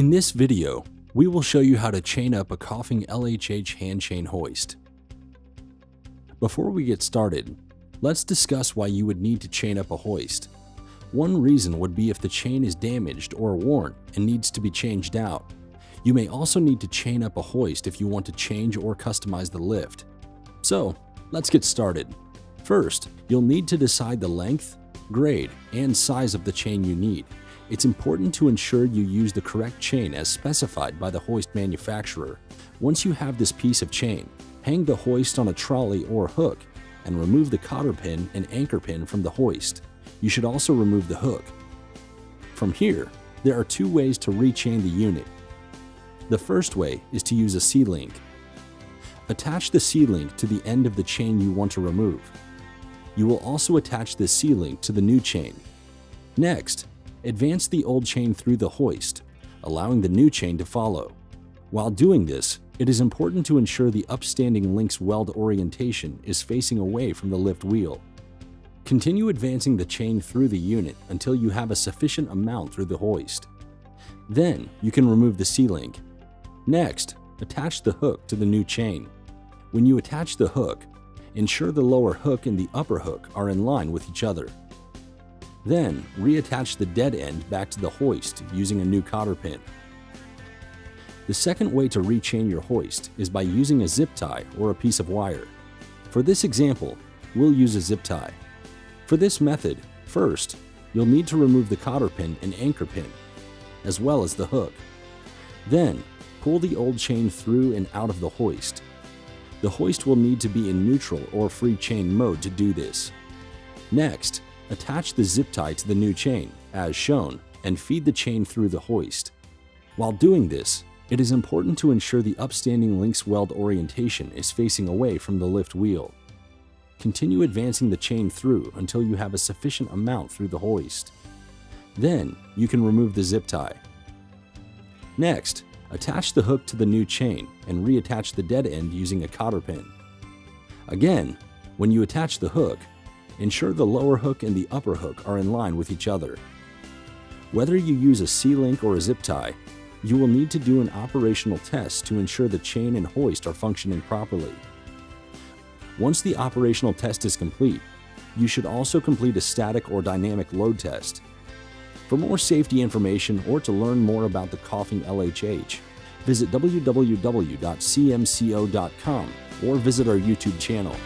In this video, we will show you how to chain up a Coffing LHH hand chain hoist. Before we get started, let's discuss why you would need to chain up a hoist. One reason would be if the chain is damaged or worn and needs to be changed out. You may also need to chain up a hoist if you want to change or customize the lift. So, let's get started. First, you'll need to decide the length, grade, and size of the chain you need. It's important to ensure you use the correct chain as specified by the hoist manufacturer. Once you have this piece of chain, hang the hoist on a trolley or hook and remove the cotter pin and anchor pin from the hoist. You should also remove the hook. From here, there are two ways to rechain the unit. The first way is to use a C-link. Attach the C-link to the end of the chain you want to remove. You will also attach the C-link to the new chain. Next, advance the old chain through the hoist, allowing the new chain to follow. While doing this, it is important to ensure the upstanding link's weld orientation is facing away from the lift wheel. Continue advancing the chain through the unit until you have a sufficient amount through the hoist. Then, you can remove the C-link. Next, attach the hook to the new chain. When you attach the hook, ensure the lower hook and the upper hook are in line with each other. Then, reattach the dead end back to the hoist using a new cotter pin. The second way to rechain your hoist is by using a zip tie or a piece of wire. For this example, we'll use a zip tie. For this method, first, you'll need to remove the cotter pin and anchor pin, as well as the hook. Then, pull the old chain through and out of the hoist. The hoist will need to be in neutral or free chain mode to do this. Next, attach the zip tie to the new chain, as shown, and feed the chain through the hoist. While doing this, it is important to ensure the upstanding link's weld orientation is facing away from the lift wheel. Continue advancing the chain through until you have a sufficient amount through the hoist. Then, you can remove the zip tie. Next, attach the hook to the new chain and reattach the dead end using a cotter pin. Again, when you attach the hook, ensure the lower hook and the upper hook are in line with each other. Whether you use a C-link or a zip tie, you will need to do an operational test to ensure the chain and hoist are functioning properly. Once the operational test is complete, you should also complete a static or dynamic load test. For more safety information or to learn more about the Coffing LHH, visit www.cmco.com or visit our YouTube channel.